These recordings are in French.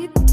it.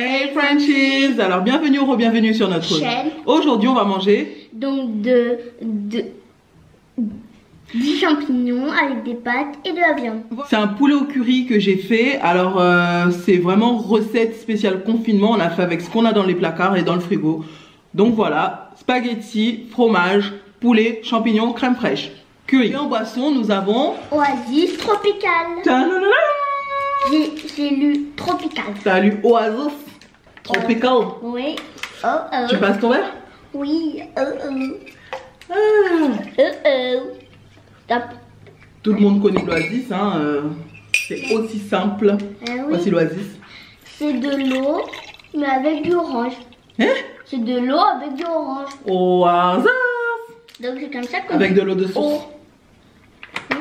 Hey Frenchies Alors bienvenue ou re-bienvenue sur notre Chaîne. Aujourd'hui on va manger Donc de, de 10 champignons avec des pâtes et de la viande. C'est un poulet au curry que j'ai fait. Alors euh, c'est vraiment recette spéciale confinement. On a fait avec ce qu'on a dans les placards et dans le frigo. Donc voilà, spaghetti, fromage, poulet, champignons, crème fraîche, curry. Et en boisson nous avons... Oasis tropical. Tadadada J'ai lu tropical. T'as lu Oasis Tropical. Oui. Oh oh. Tu passes ton verre? Oui. Oh oh. Ah. Oh oh. Top. Tout le monde connaît l'Oasis, hein. euh, c'est aussi simple. Ah oui. Voici l'Oasis. C'est de l'eau, mais avec du orange. Hein? C'est de l'eau avec du orange. Oasis Donc c'est comme ça que. Avec de l'eau de source. Oh.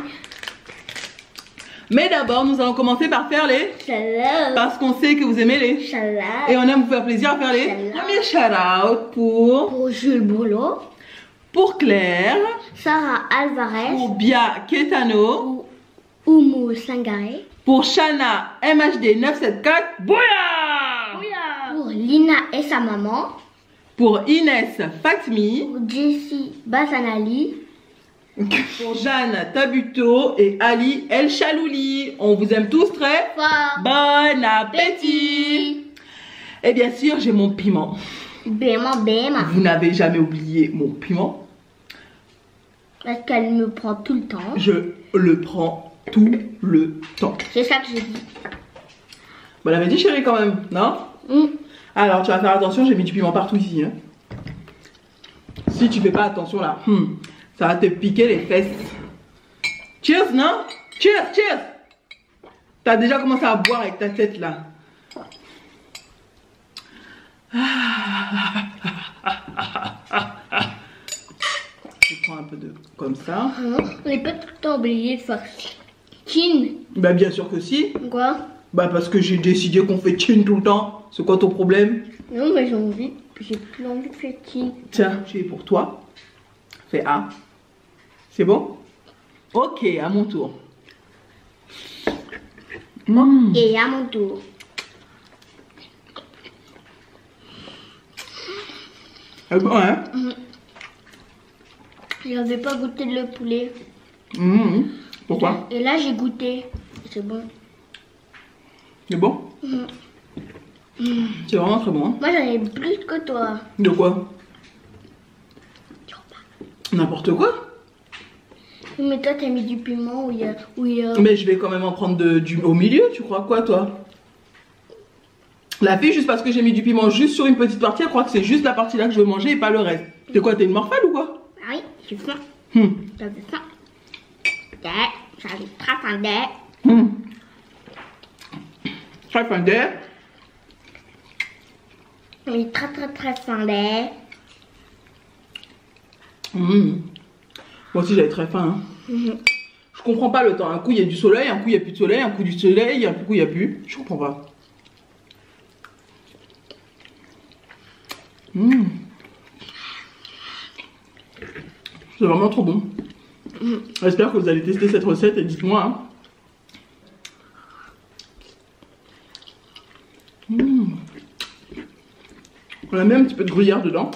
Mais d'abord, nous allons commencer par faire les... Shalom. Parce qu'on sait que vous aimez les... Shalom. Et on aime vous faire plaisir à faire les... Shout-out. Premier shout-out pour... Pour Jules Boulot, Pour Claire. Sarah Alvarez, Pour Bia Ketano. ou Oumu Sangare, Pour Shana MHD 974. Bouya pour Lina et sa maman, Pour Inès Fatmi. pour Jessie Basanali, Pour Jeanne Tabuto et Ali El Chalouli. On vous aime tous très fort, Bon appétit Et bien sûr, j'ai mon piment. Béma Béma, Vous n'avez jamais oublié mon piment. parce qu'elle me prend tout le temps. Je le prends tout le temps. C'est ça que je dis. Vous l'avez dit chérie quand même, non? Mm. Alors tu vas faire attention, j'ai mis du piment partout ici. hein. Si tu fais pas attention là, hmm, ça va te piquer les fesses. Cheers, non? Cheers, cheers T'as déjà commencé à boire avec ta tête là. Je prends un peu de comme ça. Hein On n'est pas tout le temps obligé de faire chin. Bah bien sûr que si. Quoi? Bah parce que j'ai décidé qu'on fait chin tout le temps. C'est quoi ton problème? Non, mais j'ai envie. J'ai plus envie de faire chin. Tiens, j'ai pour toi. Fais A. C'est bon? Ok, à mon tour. Mmh. Et à mon tour. C'est bon, hein? J'avais pas goûté le poulet. Mmh. Pourquoi? Et là, j'ai goûté. C'est bon. C'est bon? C'est vraiment très bon. hein? Moi, j'en ai plus que toi. De quoi? N'importe quoi? Mais toi, t'as mis du piment où il y a. Où il y a... Mais je vais quand même en prendre de- du, au milieu, tu crois quoi, toi? La fille, juste parce que j'ai mis du piment juste sur une petite partie, elle croit que c'est juste la partie là que je veux manger et pas le reste. T'es quoi, t'es une morphale ou quoi? Ah oui, j'ai faim. Hum, J'avais faim. J'avais très faim. Hum. Très fin d'air. J'ai très très très faim. Ouais. Hum. Moi aussi, j'avais très faim. hein. Je comprends pas le temps. Un coup, il y a du soleil, un coup, il n'y a plus de soleil, un coup, du soleil, un coup, il n'y a plus. Je comprends pas. Mmh. C'est vraiment trop bon. J'espère que vous allez tester cette recette et dites-moi. hein. Mmh. On a mis un petit peu de gruyère dedans.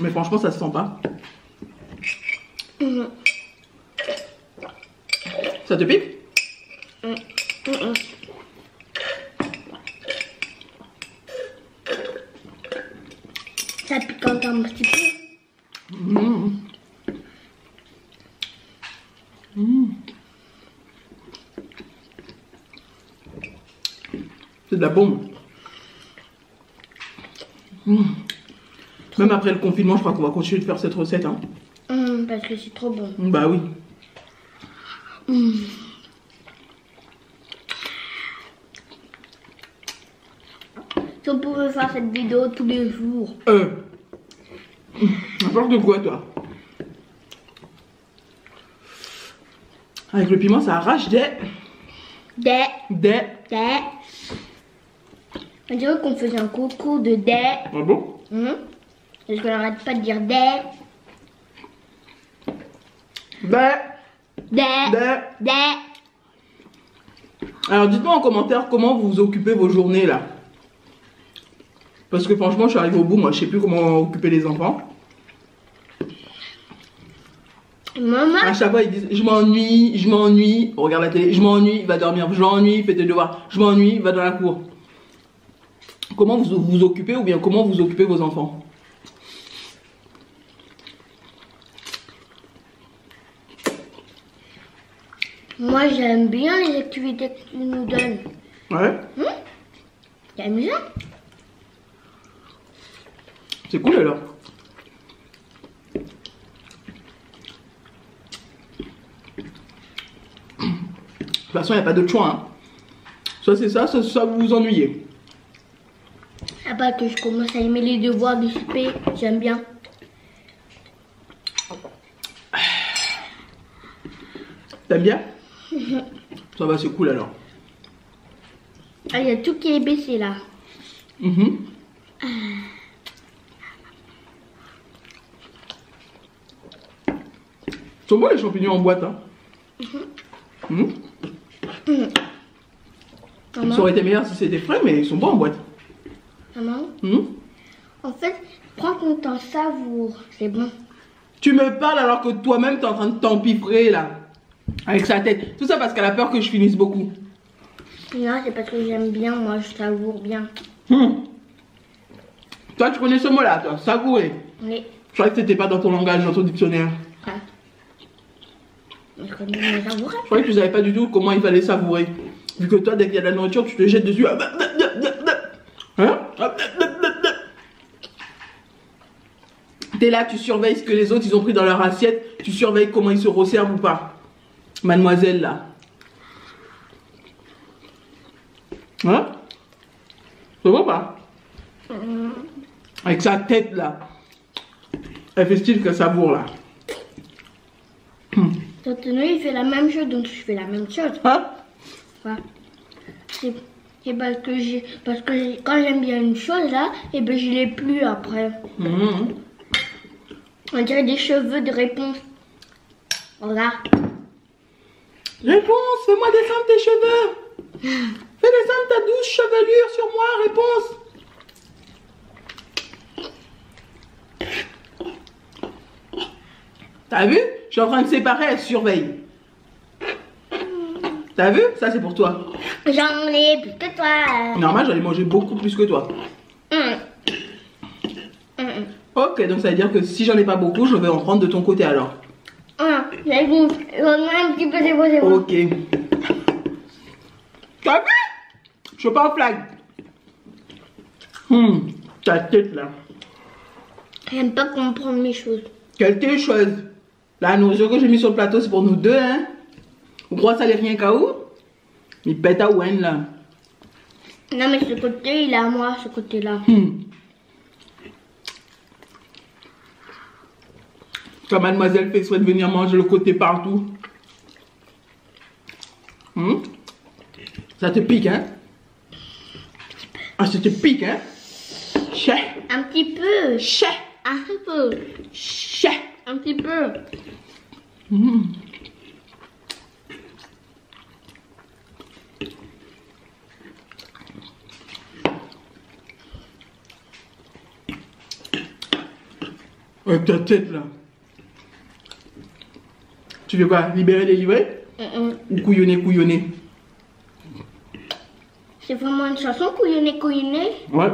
Mais franchement, ça se sent pas. Ça te pique. Ça piquante un petit peu. C'est de la bombe. Même après le confinement, je crois qu'on va continuer de faire cette recette. Hein. Parce que c'est trop bon. Bah oui. Si on pouvait faire cette vidéo tous les jours. Euh. N'importe quoi, toi. Avec le piment, ça arrache des. Des, Des. des. On dirait qu'on faisait un concours de des. Ah bon? Mhm. Parce qu'on n'arrête pas de dire des, Des. des. Alors dites-moi en commentaire comment vous vous occupez vos journées là. Parce que franchement, je suis arrivée au bout, moi, je sais plus comment occuper les enfants. Maman, À chaque fois, ils disent Je m'ennuie, je m'ennuie. On regarde la télé, je m'ennuie, va dormir. Je m'ennuie, fais tes devoirs. Je m'ennuie, va dans la cour. Comment vous vous occupez ou bien comment vous occupez vos enfants? Moi j'aime bien les activités que tu nous donnes. Ouais, C'est amusant. c'est cool alors. De toute façon, il n'y a pas d'autre choix. Hein. Soit c'est ça, soit, soit vous vous ennuyez. À part que je commence à aimer les devoirs du CP, j'aime bien. T'aimes bien? Ça va, c'est cool alors. Ah, il y a tout qui est baissé là. Mhm. Ils sont bons les champignons en boîte. Hein. Mhm. Maman, Ça aurait été meilleur si c'était frais, mais ils sont bons en boîte. maman, Mhm. en fait, prends ton temps, savoure. C'est bon. Tu me parles alors que toi-même t'es en train de t'empiffrer là. Avec sa tête. Tout ça parce qu'elle a peur que je finisse beaucoup. Non, c'est parce que j'aime bien, moi je savoure bien. Hmm. Toi, tu connais ce mot-là, toi, savourer. Mais, Je croyais que c'était pas dans ton langage, dans ton dictionnaire. ah. je connais mes savourer. Je croyais que tu savais pas du tout comment il fallait savourer. Vu que toi, dès qu'il y a de la nourriture, tu te jettes dessus. Hein? T'es là, tu surveilles ce que les autres ils ont pris dans leur assiette. Tu surveilles comment ils se resservent ou pas. Mademoiselle là. Hein? Ça va pas? Avec sa tête là. Elle fait style que savoure là. Tonton, il fait la même chose, donc je fais la même chose. Hein? Ouais. C'est c'est parce que j'ai parce que quand j'aime bien une chose là, et ben je l'ai plus après. Mhm. On dirait des cheveux de réponse. Regarde. Réponse, fais-moi descendre tes cheveux. Fais descendre ta douce chevelure sur moi, réponse. T'as vu? Je suis en train de séparer, elle surveille. T'as vu? Ça, c'est pour toi. J'en ai plus que toi. Normal, j'en ai mangé beaucoup plus que toi. Hum. Hum. Ok, donc ça veut dire que si j'en ai pas beaucoup, je vais en prendre de ton côté alors. Hum. J'ai goût. Ai un petit peu, bon. Ok. T'as vu? Je suis pas en flag. Hum, ta tête là. J'aime pas comprendre mes choses. Quelle tes chose La nourriture que j'ai mis sur le plateau, c'est pour nous deux, hein Vous croyez que ça allait rien qu'à où? Il pète à Wen, là. Non, mais ce côté, il est à moi, ce côté-là. Hum. Quand mademoiselle fait souhait de venir manger le côté partout. Hum Ça te pique, hein? Ah, ça te pique, hein? Chais, Un petit peu. chais, Un petit peu. chais. Un petit peu. Avec ta tête là. Tu veux quoi Libérer, délivrer hum. Ou couillonner, couillonner C'est vraiment une chanson couillonnée, couillonnée. Ouais.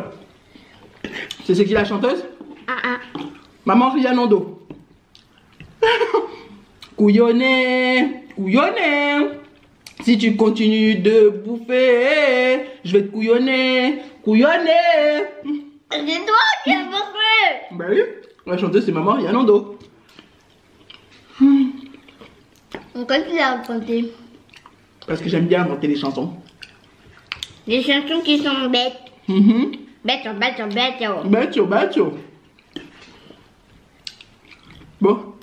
C'est c'est qui la chanteuse Ah ah. Maman Rianando. couillonner, couillonner. Si tu continues de bouffer, je vais te couillonner, couillonner. C'est toi qui as. Bah oui, la chanteuse c'est Maman Rianando. Pourquoi tu l'as raconté Parce que j'aime bien inventer des chansons. Des chansons qui sont bêtes. Mhm. Bêtes, bêtes, bêtes. Baccio. Bon.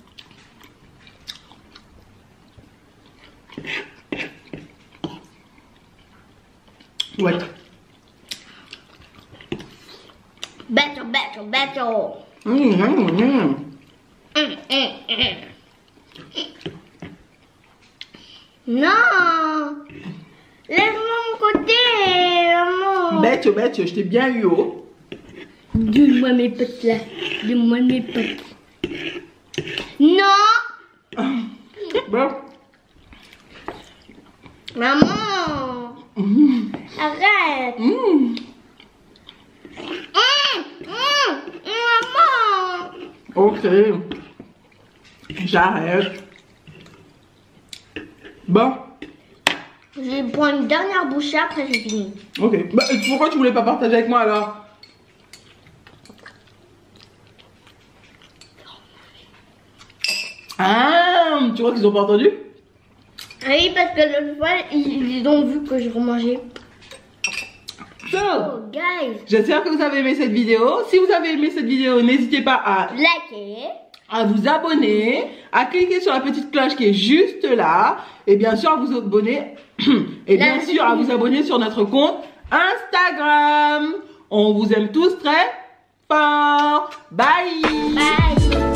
Ouais. Bêtes, bêtes, bêtes. Hum, hum, hum. Non Laisse-moi mon côté, maman. Bête, bête, je t'ai bien eu, oh. Donne-moi mes potes là. Donne-moi mes potes. Non Bon. Maman Arrête Mmh. Hum, hum, Maman Ok. J'arrête. Bon. Je vais prendre une dernière bouchée, après j'ai fini. Ok. Bah, pourquoi tu voulais pas partager avec moi alors? Ah, tu crois qu'ils ont pas entendu? Oui, parce que l'autre fois, ils, ils ont vu que je remangeais. So, Oh, guys J'espère que vous avez aimé cette vidéo. Si vous avez aimé cette vidéo, n'hésitez pas à, Likez à vous abonner, à cliquer sur la petite cloche qui est juste là, et bien sûr à vous abonner, et bien sûr à vous abonner sur notre compte Instagram. On vous aime tous très fort. Bye. Bye